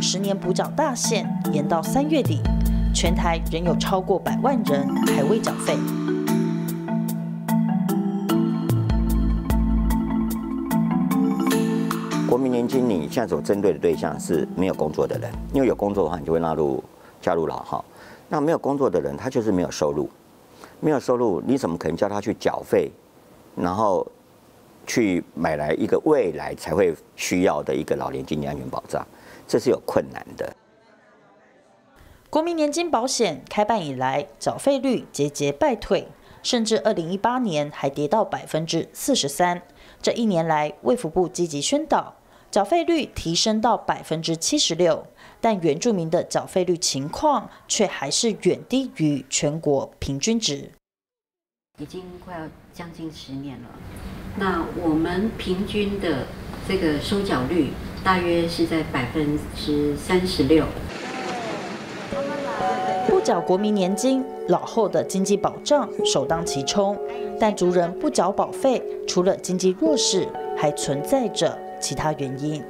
十年补缴大限延到三月底，全台仍有超过百万人还未缴费。国民年金，你现在所针对的对象是没有工作的人，因为有工作的话，你就会纳入加入老号。那没有工作的人，他就是没有收入，没有收入，你怎么可能叫他去缴费，然后去买来一个未来才会需要的一个老年金安全保障？这是有困难的。国民年金保险开办以来，缴费率节节败退，甚至二零一八年还跌到百分之四十三。这一年来，卫福部积极宣导。缴费率提升到百分之七十六，但原住民的缴费率情况却还是远低于全国平均值。已经快要将近十年了，那我们平均的这个收缴率大约是在百分之三十六。不缴国民年金，老后的经济保障首当其冲，但族人不缴保费，除了经济弱势，还存在着。其他原因。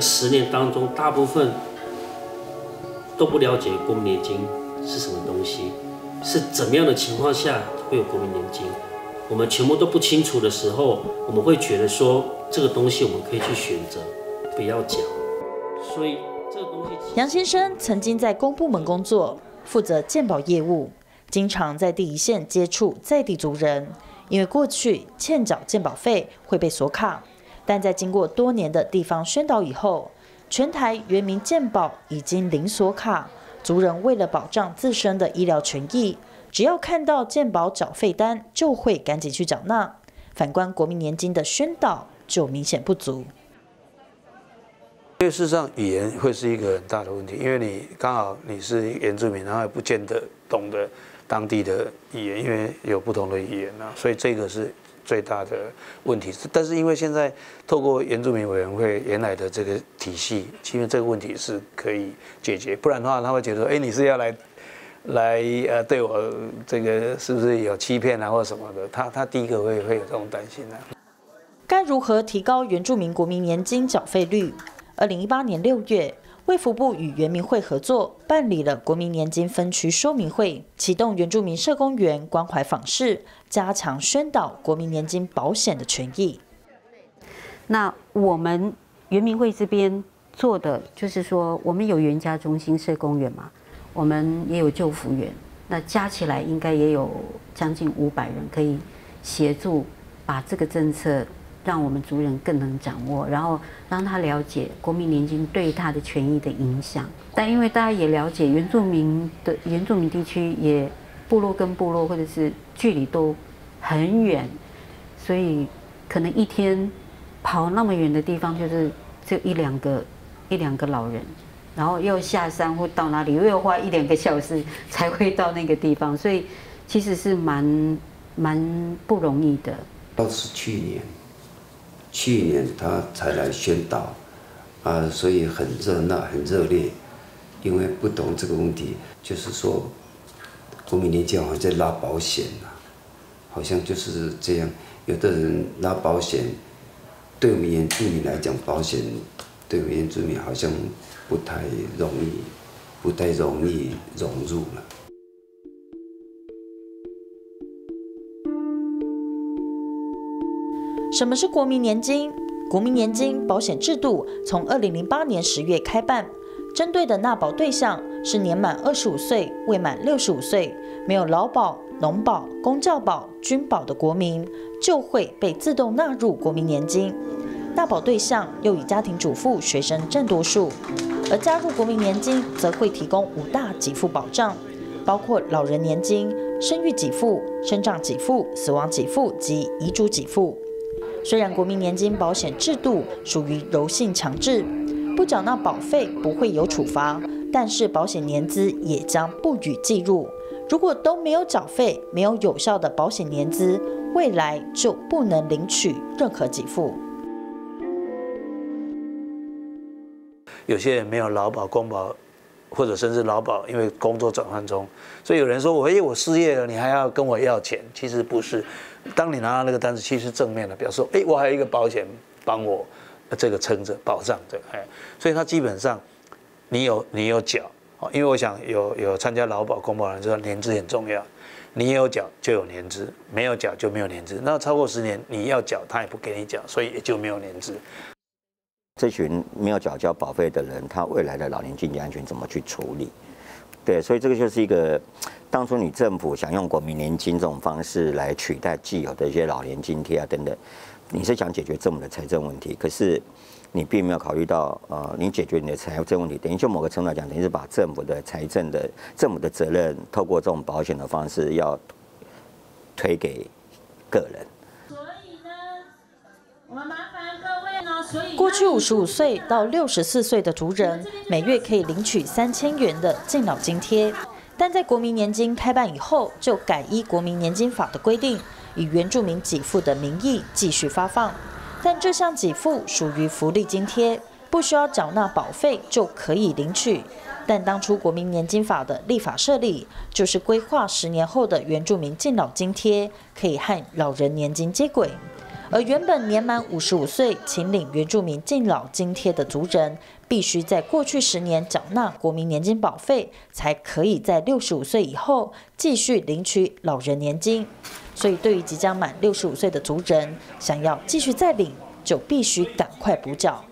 十年当中，大部分都不了解国民年金是什么东西，是怎么样的情况下？会有国民年金，我们全部都不清楚的时候，我们会觉得说这个东西我们可以去选择不要缴。所以这个东西，杨先生曾经在公部门工作，负责鉴保业务，经常在第一线接触在地族人。因为过去欠缴鉴保费会被锁卡，但在经过多年的地方宣导以后，全台原民健保已经零锁卡，族人为了保障自身的医疗权益。只要看到健保缴费单，就会赶紧去缴纳。反观国民年金的宣导就明显不足。因为事实上语言会是一个很大的问题，因为你刚好你是原住民，然后也不见得懂得当地的语言，因为有不同的语言啊，所以这个是最大的问题。但是因为现在透过原住民委员会原来的这个体系，其实这个问题是可以解决。不然的话，他会觉得，哎，你是要来。来呃，对我这个是不是有欺骗啊，或什么的？他他第一个会会有这种担心呢。该如何提高原住民国民年金缴费率？二零一八年六月，卫福部与原民会合作办理了国民年金分区说明会，启动原住民社工员关怀访视，加强宣导国民年金保险的权益。那我们原民会这边做的就是说，我们有原家中心社工员嘛。我们也有救福员，那加起来应该也有将近五百人可以协助把这个政策让我们族人更能掌握，然后让他了解国民年金对他的权益的影响。但因为大家也了解原住民的原住民地区也部落跟部落或者是距离都很远，所以可能一天跑那么远的地方就是就一两个一两个老人。然后又下山或到哪里，又要花一两个小时才会到那个地方，所以其实是蛮蛮不容易的。倒是去年，去年他才来宣导，啊，所以很热闹、很热烈。因为不懂这个问题，就是说，国民年金好像在拉保险呐，好像就是这样。有的人拉保险，对我们原住民来讲，保险对我们原住民好像。不太容易，不太容易融入了。什么是国民年金？国民年金保险制度从二零零八年十月开办，针对的纳保对象是年满二十五岁、未满六十五岁、没有劳保、农保、公教保、军保的国民，就会被自动纳入国民年金。纳保对象又以家庭主妇、学生占多数。而加入国民年金，则会提供五大给付保障，包括老人年金、生育给付、生障给付、死亡给付及遗嘱给付。虽然国民年金保险制度属于柔性强制，不缴纳保费不会有处罚，但是保险年资也将不予计入。如果都没有缴费，没有有效的保险年资，未来就不能领取任何给付。有些人没有劳保、公保，或者甚至劳保，因为工作转换中，所以有人说我哎我失业了，你还要跟我要钱？其实不是，当你拿到那个单子，其实正面的表示说，哎，我还有一个保险帮我这个撑着保障着，哎，所以他基本上你有你有缴，哦，因为我想有有参加劳保、公保人知道年资很重要，你有缴就有年资，没有缴就没有年资，那超过十年你要缴他也不给你缴，所以也就没有年资。这群没有缴交保费的人，他未来的老年经济安全怎么去处理？对，所以这个就是一个，当初你政府想用国民年金这种方式来取代既有的一些老年津贴啊等等，你是想解决政府的财政问题，可是你并没有考虑到，呃，你解决你的财政问题，等于就某个程度来讲，等于是把政府的财政的政府的责任，透过这种保险的方式要推给个人。所以呢，我们麻过去五十五岁到六十四岁的族人，每月可以领取三千元的敬老津贴，但在国民年金开办以后，就改依国民年金法的规定，以原住民给付的名义继续发放。但这项给付属于福利津贴，不需要缴纳保费就可以领取。但当初国民年金法的立法设立，就是规划十年后的原住民敬老津贴可以和老人年金接轨。而原本年满五十五岁，请领原住民敬老津贴的族人，必须在过去十年缴纳国民年金保费，才可以在六十五岁以后继续领取老人年金。所以，对于即将满六十五岁的族人，想要继续再领，就必须赶快补缴。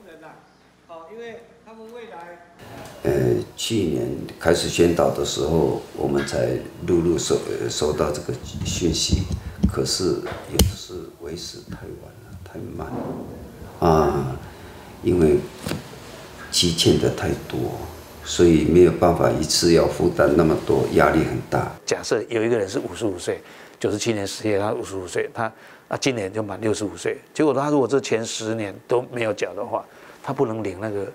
因为他们未来，呃，去年开始宣导的时候，我们才陆陆收收到这个讯息。可是也是为时太晚了，太慢了啊！因为积欠的太多，所以没有办法一次要负担那么多，压力很大。假设有一个人是五十五岁，九十七年失业，他五十五岁，他啊今年就满六十五岁，结果他如果这前十年都没有缴的话，他不能领那个，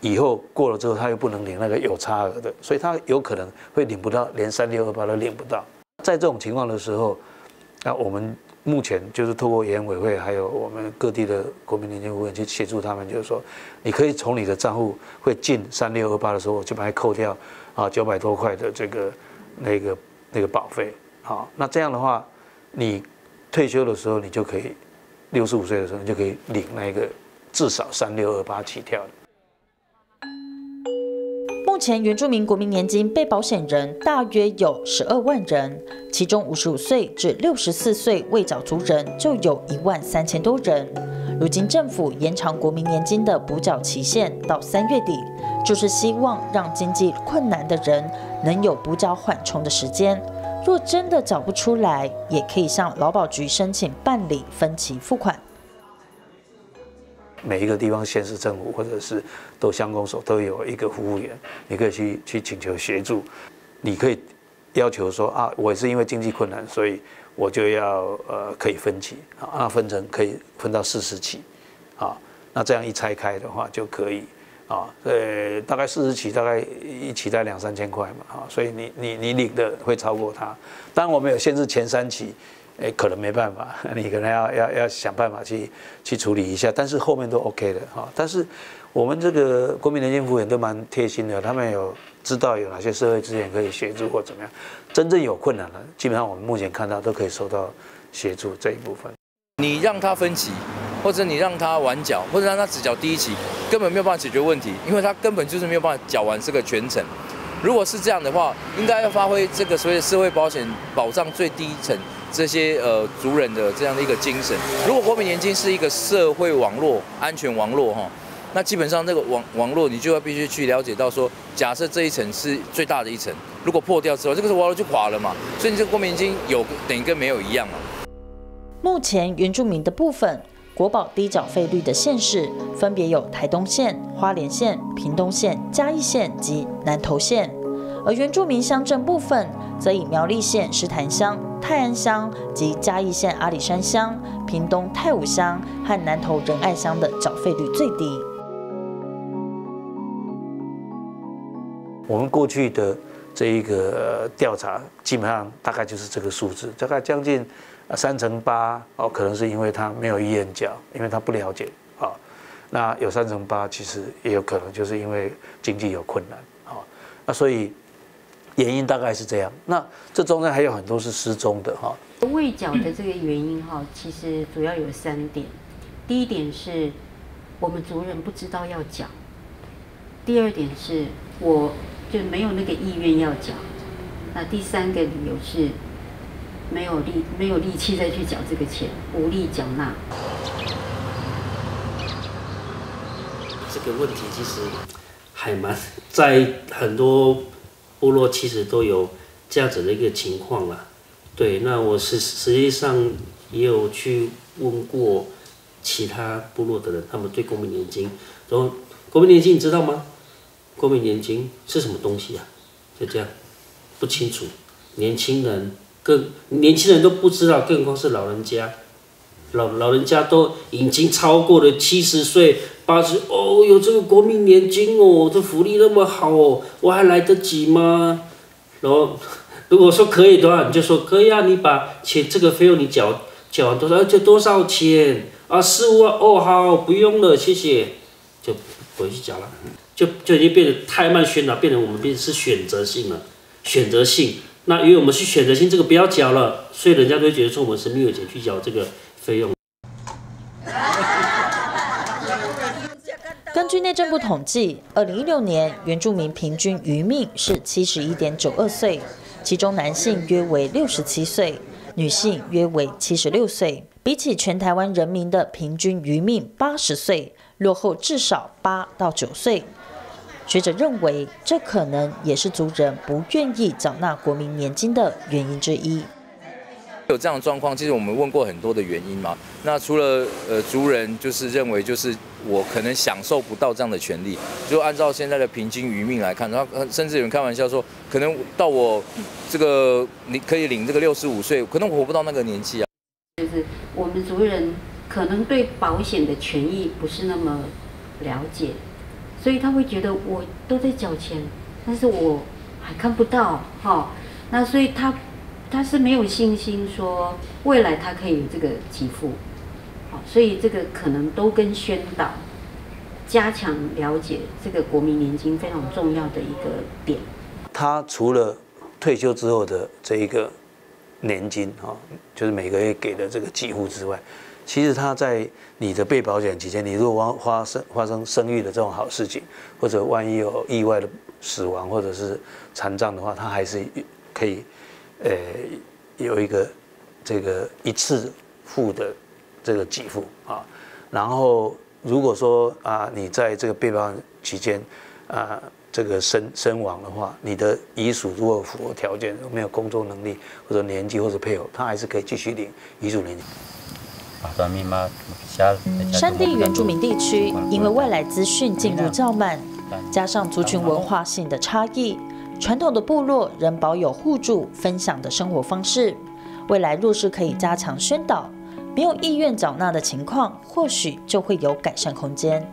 以后过了之后他又不能领那个有差额的，所以他有可能会领不到，连三六二八都领不到。在这种情况的时候。那我们目前就是透过研委会，还有我们各地的国民年金服务员去协助他们，就是说，你可以从你的账户会进三六二八的时候，就把它扣掉啊九百多块的这个那个那个保费，好，那这样的话，你退休的时候，你就可以六十五岁的时候，你就可以领那个至少三六二八起跳的。目前原住民国民年金被保险人大约有十二万人，其中五十五岁至六十四岁未缴族人就有一万三千多人。如今政府延长国民年金的补缴期限到三月底，就是希望让经济困难的人能有补缴缓冲的时间。若真的缴不出来，也可以向劳保局申请办理分期付款。每一个地方县市政府或者是都乡公所都有一个服务员，你可以去去请求协助。你可以要求说啊，我是因为经济困难，所以我就要呃可以分期啊，分成可以分到四十期啊。那这样一拆开的话就可以啊，呃大概四十期大概一起在两三千块嘛啊，所以你你你领的会超过它。当然我们有限制前三期。哎，可能没办法，你可能要要要想办法去去处理一下，但是后面都 OK 的哈。但是我们这个国民年金服务员都蛮贴心的，他们有知道有哪些社会资源可以协助或怎么样。真正有困难的，基本上我们目前看到都可以收到协助这一部分。你让他分期，或者你让他晚缴，或者让他只缴第一期，根本没有办法解决问题，因为他根本就是没有办法缴完这个全程。如果是这样的话，应该要发挥这个所谓的社会保险保障最低层。这些呃族人的这样的一个精神，如果国民年金是一个社会网络安全网络哈，那基本上这个网网络你就要必须去了解到说，假设这一层是最大的一层，如果破掉之后，这个网络就垮了嘛，所以你这个国民年金有等于跟没有一样嘛。目前原住民的部分，国保低缴费率的县市分别有台东县、花莲县、屏东县、嘉义县及南投县，而原住民乡镇部分。则以苗栗县石潭乡、泰安乡及嘉义县阿里山乡、屏东泰武乡和南投仁爱乡的缴费率最低。我们过去的这一个调查，基本上大概就是这个数字，大概将近三成八哦，可能是因为他没有意愿缴，因为他不了解啊。那有三成八，其实也有可能就是因为经济有困难啊。那所以原因大概是这样。那这中间还有很多是失踪的哈。未缴的这个原因哈，其实主要有三点。第一点是我们族人不知道要缴，第二点是我就没有那个意愿要缴，那第三个理由是没有力没有力气再去缴这个钱，无力缴纳。这个问题其实还蛮在很多部落其实都有这样子的一个情况啦。对，那我是实际上也有去问过其他部落的人，他们对公民年金，然后国民年金你知道吗？国民年金是什么东西啊？就这样，不清楚，年轻人更年轻人都不知道，更何况是老人家，老老人家都已经超过了七十岁、八十，哦，有这个国民年金哦，这福利那么好哦，我还来得及吗？然后。如果说可以的话，你就说可以啊，你把钱这个费用你缴缴完多少，就多少钱啊？十五万哦，好，不用了，谢谢，就回去缴了，就就已经变得太慢宣了，变成我们变成是选择性了，选择性。那因为我们是选择性，这个不要缴了，所以人家都会觉得说我们是没有钱去缴这个费用。根据内政部统计，二零一六年原住民平均余命是七十一点九二岁。其中男性约为六十七岁，女性约为七十六岁，比起全台湾人民的平均余命八十岁，落后至少八到九岁。学者认为，这可能也是族人不愿意缴纳国民年金的原因之一。有这样的状况，其实我们问过很多的原因嘛。那除了呃族人就是认为就是我可能享受不到这样的权利，就按照现在的平均余命来看，然后甚至有人开玩笑说，可能到我这个你可以领这个六十五岁，可能活不到那个年纪啊。就是我们族人可能对保险的权益不是那么了解，所以他会觉得我都在缴钱，但是我还看不到哈，那所以他。他是没有信心说未来他可以有这个给付，好，所以这个可能都跟宣导、加强了解这个国民年金非常重要的一个点。他除了退休之后的这一个年金啊，就是每个月给的这个给付之外，其实他在你的被保险期间，你如果发发生发生生育的这种好事情，或者万一有意外的死亡或者是残障的话，他还是可以。呃，有一个这个一次付的这个给付啊，然后如果说啊，你在这个被保期间啊，这个身身亡的话，你的遗属如果符合条件，没有工作能力或者年纪或者配偶，他还是可以继续领遗属年金。山地原住民地区因为外来资讯进入较慢，加上族群文化性的差异。传统的部落仍保有互助分享的生活方式，未来若是可以加强宣导，没有意愿缴纳的情况，或许就会有改善空间。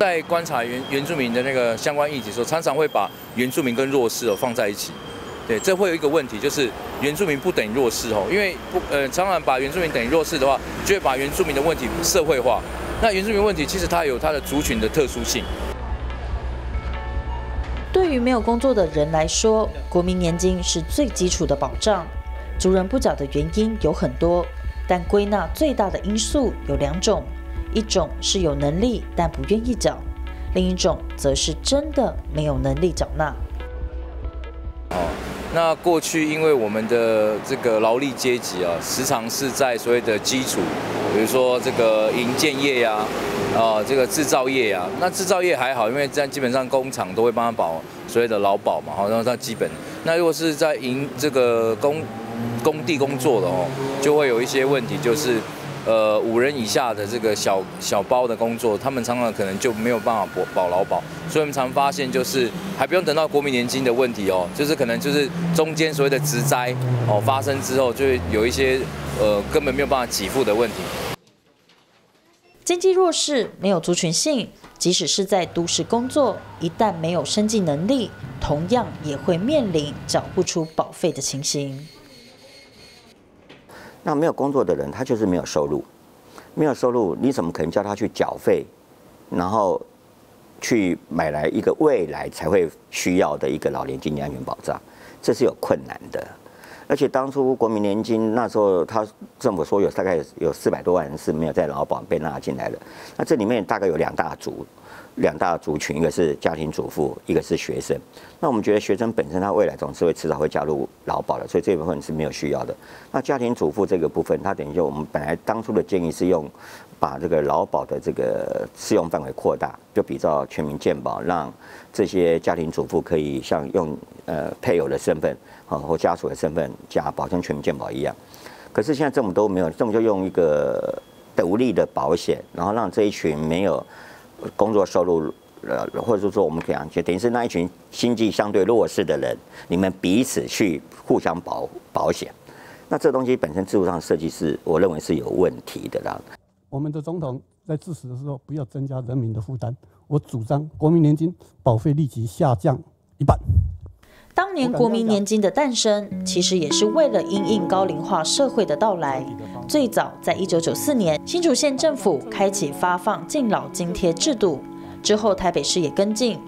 在观察原原住民的那个相关议题的时候，常常会把原住民跟弱势哦放在一起，对，这会有一个问题，就是原住民不等于弱势哦，因为不呃常常把原住民等于弱势的话，就会把原住民的问题社会化。那原住民问题其实它有它的族群的特殊性。对于没有工作的人来说，国民年金是最基础的保障。族人不缴的原因有很多，但归纳最大的因素有两种：一种是有能力但不愿意缴，另一种则是真的没有能力缴纳。哦，那过去因为我们的这个劳力阶级啊，时常是在所谓的基础，比如说这个营建业呀。这个制造业啊，那制造业还好，因为在基本上工厂都会帮他保所谓的劳保嘛，好，然后他基本。那如果是在营这个工工地工作的哦，就会有一些问题，就是呃五人以下的这个小小包的工作，他们常常可能就没有办法保保劳保，所以我们常发现就是还不用等到国民年金的问题哦，就是可能就是中间所谓的职灾哦发生之后，就会有一些呃根本没有办法给付的问题。经济弱势、没有族群性，即使是在都市工作，一旦没有生计能力，同样也会面临缴不出保费的情形。那没有工作的人，他就是没有收入，没有收入，你怎么可能叫他去缴费，然后去买来一个未来才会需要的一个老年经济安全保障？这是有困难的。而且当初国民年金那时候，他政府说有大概有四百多万人是没有在劳保被纳进来的。那这里面大概有两大族，两大族群，一个是家庭主妇，一个是学生。那我们觉得学生本身他未来总是会迟早会加入劳保的，所以这部分是没有需要的。那家庭主妇这个部分，他等于就我们本来当初的建议是用把这个劳保的这个适用范围扩大，就比照全民健保，让这些家庭主妇可以像用呃配偶的身份。啊，或家属的身份加保证全民健保一样，可是现在政府都没有，政府就用一个独立的保险，然后让这一群没有工作收入，呃，或者是说我们讲，就等于是那一群经济相对弱势的人，你们彼此去互相保保险，那这东西本身制度上设计是，我认为是有问题的啦。我们的总统在致辞的时候，不要增加人民的负担，我主张国民年金保费立即下降一半。当年国民年金的诞生，其实也是为了因应高龄化社会的到来。最早在一九九四年，新竹县政府开启发放敬老津贴制度，之后台北市也跟进。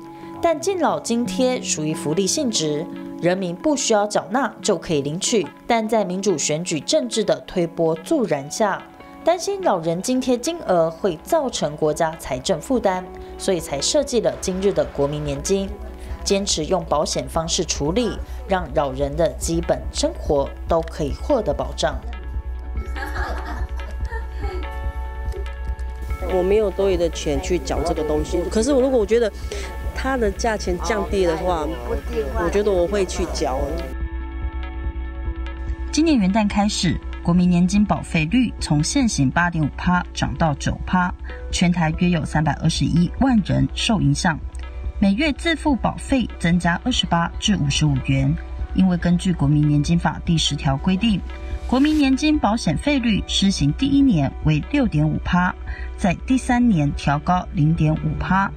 但敬老津贴属于福利性质，人民不需要缴纳就可以领取。但在民主选举政治的推波助澜下，担心老人津贴金额会造成国家财政负担，所以才设计了今日的国民年金。坚持用保险方式处理，让老人的基本生活都可以获得保障。我没有多余的钱去缴这个东西，可是我如果我觉得它的价钱降低的话，我觉得我会去缴。今年元旦开始，国民年金保费率从现行八点五趴涨到九趴，全台约有三百二十一万人受影响。每月自付保费增加二十八至五十五元，因为根据国民年金法第十条规定，国民年金保险费率施行第一年为六点五趴，在第三年调高零点五趴，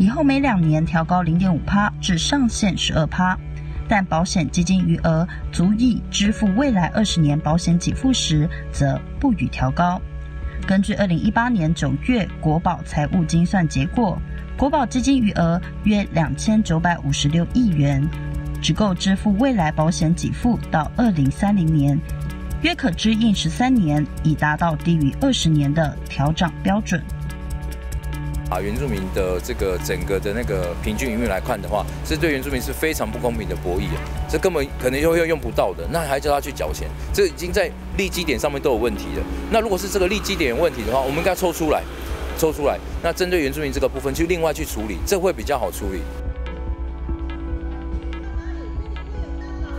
以后每两年调高零点五趴至上限十二趴，但保险基金余额足以支付未来二十年保险给付时，则不予调高。根据二零一八年九月国保财务精算结果。国保基金余额约两千九百五十六亿元，只够支付未来保险给付到二零三零年，约可支应十三年，已达到低于二十年的调涨标准。把原住民的这个整个的那个平均营运来看的话，这对原住民是非常不公平的博弈！这根本可能就会用不到的，那还叫他去缴钱，这已经在利基点上面都有问题了。那如果是这个利基点问题的话，我们应该抽出来。抽出来，那针对原住民这个部分，就另外去处理，这会比较好处理。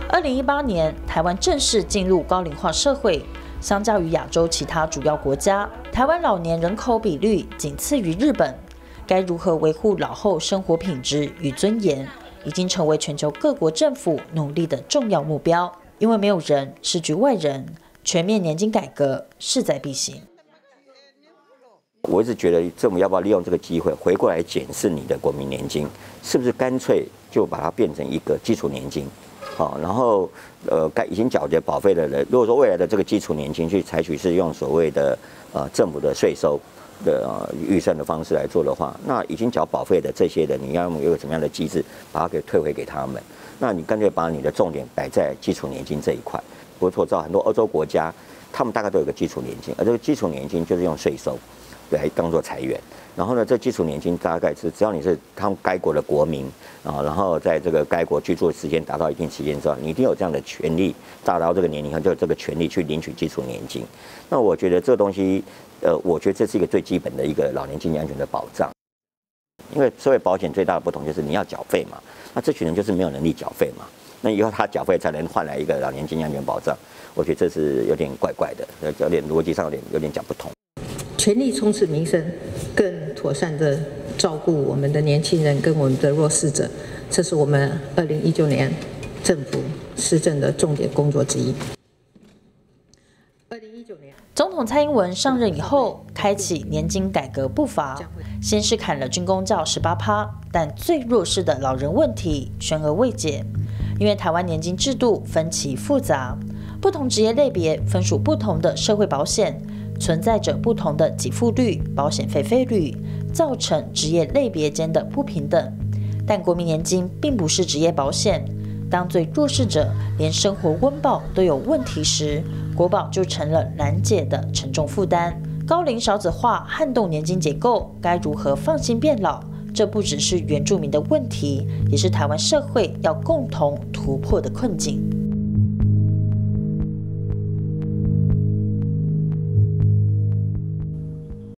二零一八年，台湾正式进入高龄化社会，相较于亚洲其他主要国家，台湾老年人口比率仅次于日本。该如何维护老后生活品质与尊严，已经成为全球各国政府努力的重要目标。因为没有人是局外人，全面年金改革势在必行。我一直觉得政府要不要利用这个机会回过来检视你的国民年金，是不是干脆就把它变成一个基础年金？好，然后呃，该已经缴结保费的人，如果说未来的这个基础年金去采取是用所谓的呃政府的税收的预算的方式来做的话，那已经缴保费的这些人，你要用一个什么样的机制把它给退回给他们？那你干脆把你的重点摆在基础年金这一块。我所知道很多欧洲国家，他们大概都有个基础年金，而这个基础年金就是用税收。来当做裁员，然后呢，这基础年金大概是只要你是他们该国的国民啊，然后在这个该国居住时间达到一定期间之后，你一定有这样的权利，达到这个年龄后就有这个权利去领取基础年金。那我觉得这东西，呃，我觉得这是一个最基本的一个老年经济安全的保障。因为社会保险最大的不同就是你要缴费嘛，那这群人就是没有能力缴费嘛，那以后他缴费才能换来一个老年经济安全保障，我觉得这是有点怪怪的，有点逻辑上有点有点讲不通。全力冲刺民生，更妥善的照顾我们的年轻人跟我们的弱势者，这是我们二零一九年政府施政的重点工作之一。二零一九年，总统蔡英文上任以后，开启年金改革步伐，先是砍了军工教十八趴，但最弱势的老人问题悬而未解。因为台湾年金制度分歧复杂，不同职业类别分属不同的社会保险，存在着不同的给付率、保险费费率，造成职业类别间的不平等。但国民年金并不是职业保险，当最弱势者连生活温饱都有问题时，国保就成了难解的沉重负担。高龄少子化撼动年金结构，该如何放心变老？这不只是原住民的问题，也是台湾社会要共同突破的困境。